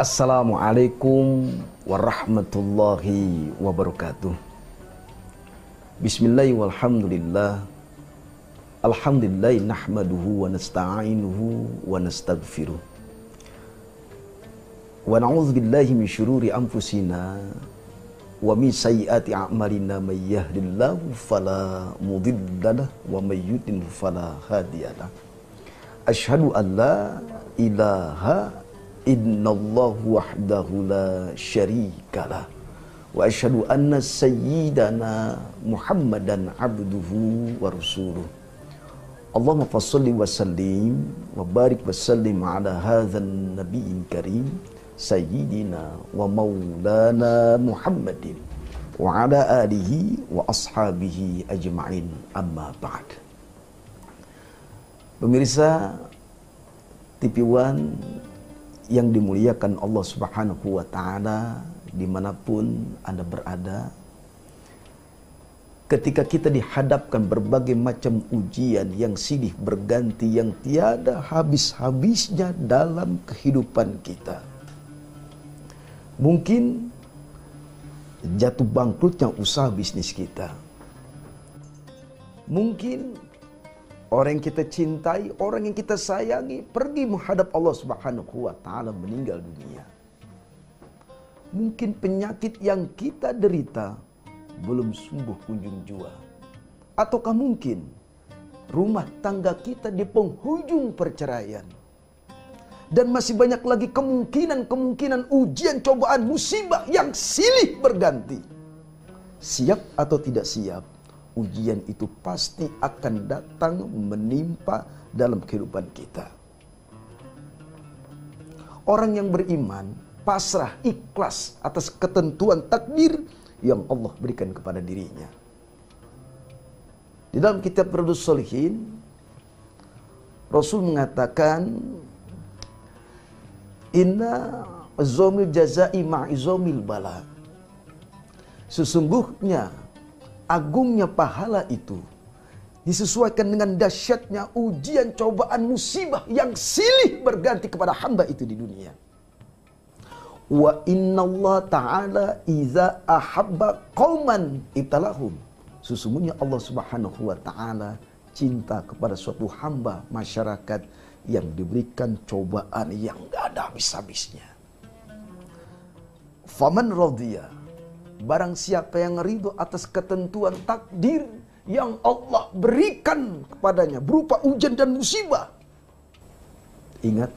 Assalamualaikum warahmatullahi wabarakatuh. Bismillah walhamdulillah. Alhamdulillah nahmaduhu wa nasta'inuhu wa nastaghfiruh. Wa na'udzu billahi min syururi anfusina wa min sayyiati a'malina may yahdihillahu fala mudhillalah wa may yudlil fala hadiyalah. Asyhadu an la ilaha إن الله وحده لا شريك له وأشهد أن سيدنا محمدا عبده ورسوله. اللهم فصل وسلم وبارك وسلم على هذا النبي الكريم سيدنا ومولانا محمد وعلى آله وأصحابه أجمعين. أما بعد Pemirsa TV One yang dimuliakan Allah Subhanahu wa taala di mana pun Anda berada ketika kita dihadapkan berbagai macam ujian yang silih berganti yang tiada habis-habisnya dalam kehidupan kita. Mungkin jatuh bangkrutnya usaha bisnis kita. Mungkin orang yang kita cintai, orang yang kita sayangi pergi menghadap Allah Subhanahu wa taala meninggal dunia. Mungkin penyakit yang kita derita belum sembuh kunjung jua. Ataukah mungkin rumah tangga kita di penghujung perceraian. Dan masih banyak lagi kemungkinan-kemungkinan ujian, cobaan, musibah yang silih berganti. Siap atau tidak siap, ujian itu pasti akan datang menimpa dalam kehidupan kita. Orang yang beriman pasrah, ikhlas atas ketentuan takdir yang Allah berikan kepada dirinya. Di dalam kitab Radus Solihin, Rasul mengatakan, Inna zomil jazai ma'izomil bala. Sesungguhnya agungnya pahala itu disesuaikan dengan dahsyatnya ujian, cobaan, musibah yang silih berganti kepada hamba itu di dunia. Wa inna Allah ta'ala iza ahabba qauman ibtalahum. Sesungguhnya Allah subhanahu wa ta'ala cinta kepada suatu hamba masyarakat yang diberikan cobaan yang gak ada habis-habisnya. Faman radhiya. Barang siapa yang ridho atas ketentuan takdir yang Allah berikan kepadanya berupa ujian dan musibah. Ingat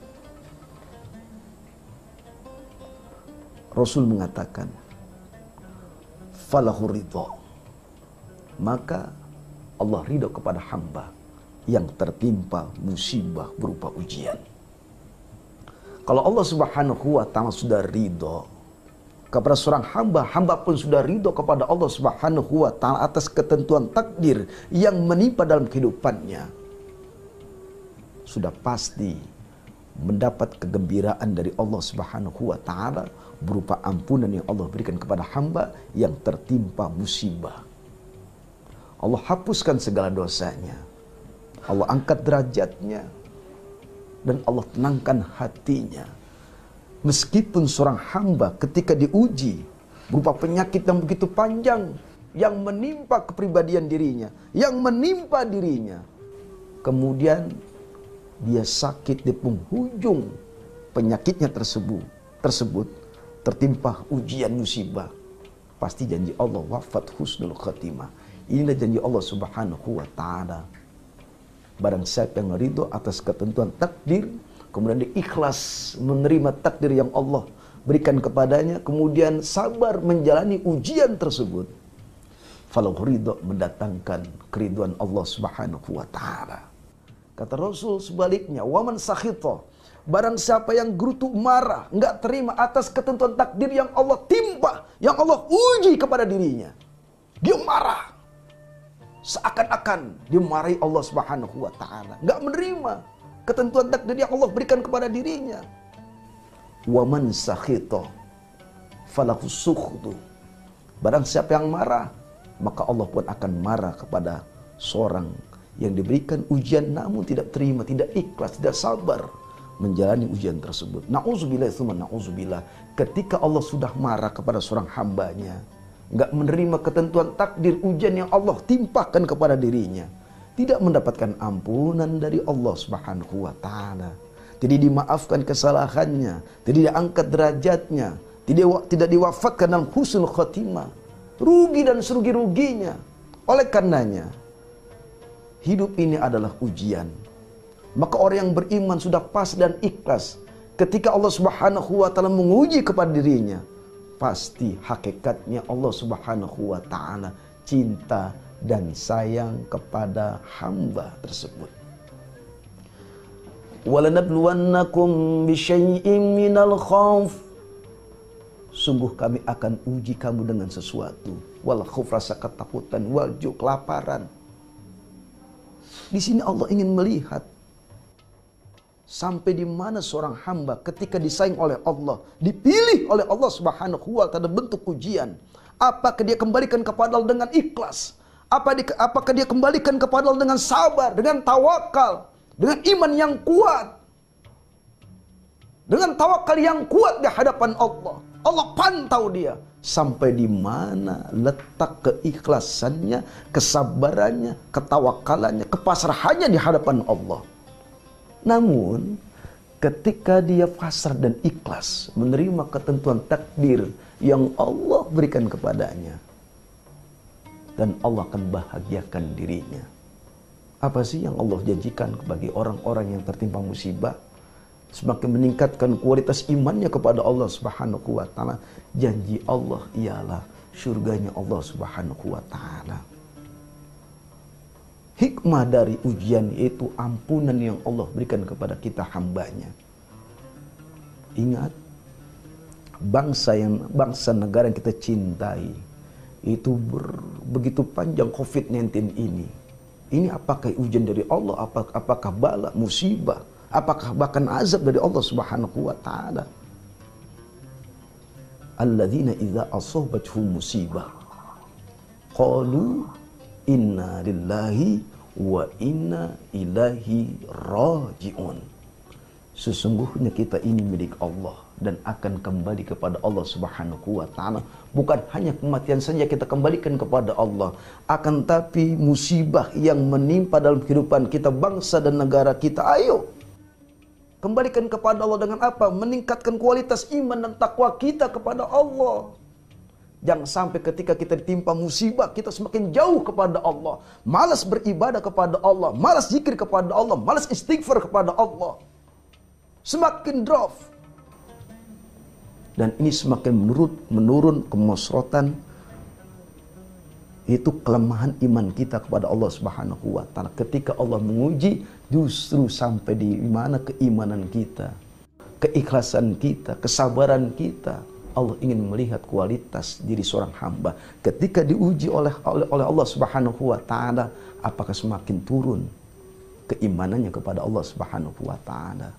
Rasul mengatakan falahu ridho maka Allah ridho kepada hamba yang tertimpa musibah berupa ujian. Kalau Allah Subhanahu wa taala sudah ridho kepada seorang hamba, hamba pun sudah ridho kepada Allah Subhanahu wa taala atas ketentuan takdir yang menimpa dalam kehidupannya. Sudah pasti mendapat kegembiraan dari Allah Subhanahu wa taala berupa ampunan yang Allah berikan kepada hamba yang tertimpa musibah. Allah hapuskan segala dosanya Allah angkat derajatnya dan Allah tenangkan hatinya. Meskipun seorang hamba ketika diuji berupa penyakit yang begitu panjang yang menimpa kepribadian dirinya, yang menimpa dirinya. Kemudian dia sakit di penghujung penyakitnya tersebut, tersebut tertimpa ujian musibah. Pasti janji Allah wafat husnul khatimah. Inilah janji Allah Subhanahu wa taala Barang siapa yang ridho atas ketentuan takdir, kemudian dia ikhlas menerima takdir yang Allah berikan kepadanya, kemudian sabar menjalani ujian tersebut. Falau ridho mendatangkan keriduan Allah Subhanahu wa taala. Kata Rasul sebaliknya, waman sakhito. Barang siapa yang gerutu marah, nggak terima atas ketentuan takdir yang Allah timpa, yang Allah uji kepada dirinya. Dia marah, seakan-akan dimarahi Allah Subhanahu wa taala, enggak menerima ketentuan takdir yang Allah berikan kepada dirinya. Wa man sakhita falahu. Barang siapa yang marah, maka Allah pun akan marah kepada seorang yang diberikan ujian namun tidak terima, tidak ikhlas, tidak sabar menjalani ujian tersebut. Nauzubillah itu nauzubillah. Ketika Allah sudah marah kepada seorang hambanya, nggak menerima ketentuan takdir ujian yang Allah timpakan kepada dirinya, tidak mendapatkan ampunan dari Allah Subhanahu wa taala. Tidak dimaafkan kesalahannya, tidak diangkat derajatnya, tidak tidak diwafatkan dalam husnul khotimah. Rugi dan serugi-ruginya. Oleh karenanya, hidup ini adalah ujian maka orang yang beriman sudah pas dan ikhlas ketika Allah Subhanahu wa taala menguji kepada dirinya, pasti hakikatnya Allah Subhanahu wa taala cinta dan sayang kepada hamba tersebut. Walanabluwannakum bisyai'im minal khawf Sungguh kami akan uji kamu dengan sesuatu. Wal khuf rasa ketakutan, wal kelaparan. Di sini Allah ingin melihat Sampai di mana seorang hamba ketika disaing oleh Allah, dipilih oleh Allah Subhanahu wa taala bentuk ujian. Apakah dia kembalikan kepada Allah dengan ikhlas? Apa di, apakah dia kembalikan kepada Allah dengan sabar, dengan tawakal, dengan iman yang kuat? Dengan tawakal yang kuat di hadapan Allah. Allah pantau dia sampai di mana letak keikhlasannya, kesabarannya, ketawakalannya, kepasrahannya di hadapan Allah. Namun ketika dia pasrah dan ikhlas menerima ketentuan takdir yang Allah berikan kepadanya dan Allah akan bahagiakan dirinya. Apa sih yang Allah janjikan bagi orang-orang yang tertimpa musibah? Semakin meningkatkan kualitas imannya kepada Allah Subhanahu wa taala. Janji Allah ialah surganya Allah Subhanahu wa taala. Hikmah dari ujian itu ampunan yang Allah berikan kepada kita hambanya. Ingat, bangsa yang bangsa negara yang kita cintai itu ber, begitu panjang COVID-19 ini. Ini apakah ujian dari Allah? Apakah, bala, musibah? Apakah bahkan azab dari Allah Subhanahu wa taala? Alladzina idza asabatuhum musibah qalu inna lillahi wa inna ilahi rajiun. Sesungguhnya kita ini milik Allah dan akan kembali kepada Allah Subhanahu wa taala. Bukan hanya kematian saja kita kembalikan kepada Allah, akan tapi musibah yang menimpa dalam kehidupan kita bangsa dan negara kita. Ayo kembalikan kepada Allah dengan apa? Meningkatkan kualitas iman dan takwa kita kepada Allah. Jangan sampai ketika kita ditimpa musibah, kita semakin jauh kepada Allah. Malas beribadah kepada Allah. Malas zikir kepada Allah. Malas istighfar kepada Allah. Semakin drop. Dan ini semakin menurun, menurun kemusrotan. Itu kelemahan iman kita kepada Allah Subhanahu wa taala. Ketika Allah menguji, justru sampai di mana keimanan kita, keikhlasan kita, kesabaran kita, Allah ingin melihat kualitas diri seorang hamba ketika diuji oleh oleh, oleh Allah Subhanahu wa taala apakah semakin turun keimanannya kepada Allah Subhanahu wa taala.